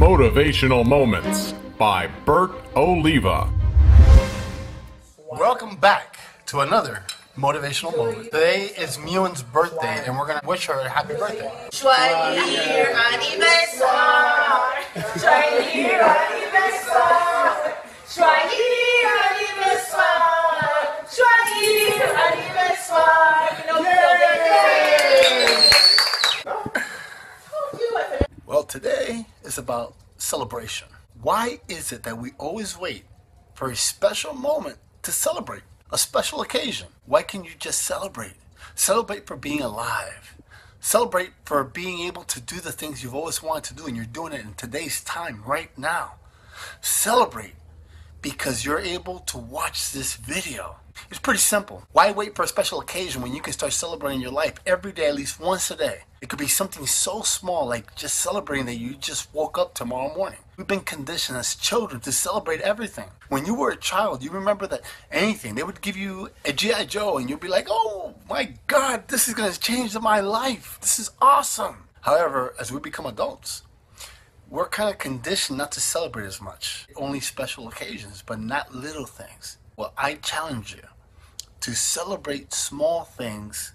Motivational Moments by Bert Oliva. Welcome back to another motivational moment. Today is Mewin's birthday, and we're gonna wish her a happy birthday. Joyeux anniversaire, joyeux anniversaire, is about celebration. Why is it that we always wait for a special moment to celebrate? A special occasion. Why can you just celebrate? Celebrate for being alive. Celebrate for being able to do the things you've always wanted to do and you're doing it in today's time, right now. Celebrate because you're able to watch this video. It's pretty simple. Why wait for a special occasion when you can start celebrating your life every day, at least once a day? It could be something so small like just celebrating that you just woke up tomorrow morning. We've been conditioned as children to celebrate everything. When you were a child, you remember that anything, they would give you a G.I. Joe and you'd be like, oh my God, this is going to change my life. This is awesome. However, as we become adults, we're kind of conditioned not to celebrate as much. Only special occasions, but not little things. Well, I challenge you to celebrate small things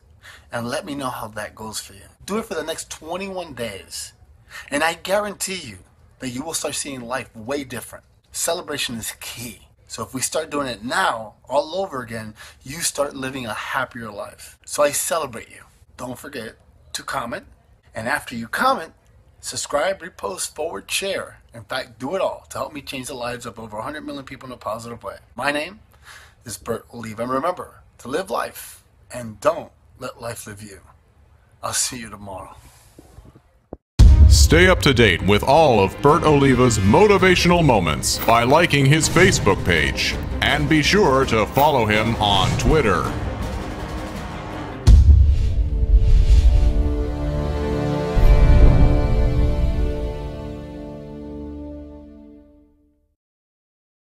and let me know how that goes for you. Do it for the next 21 days, and I guarantee you that you will start seeing life way different. Celebration is key. So if we start doing it now, all over again, you start living a happier life. So I celebrate you. Don't forget to comment, and after you comment, subscribe, repost, forward, share. In fact, do it all to help me change the lives of over 100 million people in a positive way. My name is Bert Oliva. And remember to live life and don't let life live you. I'll see you tomorrow. Stay up to date with all of Bert Oliva's motivational moments by liking his Facebook page. And be sure to follow him on Twitter.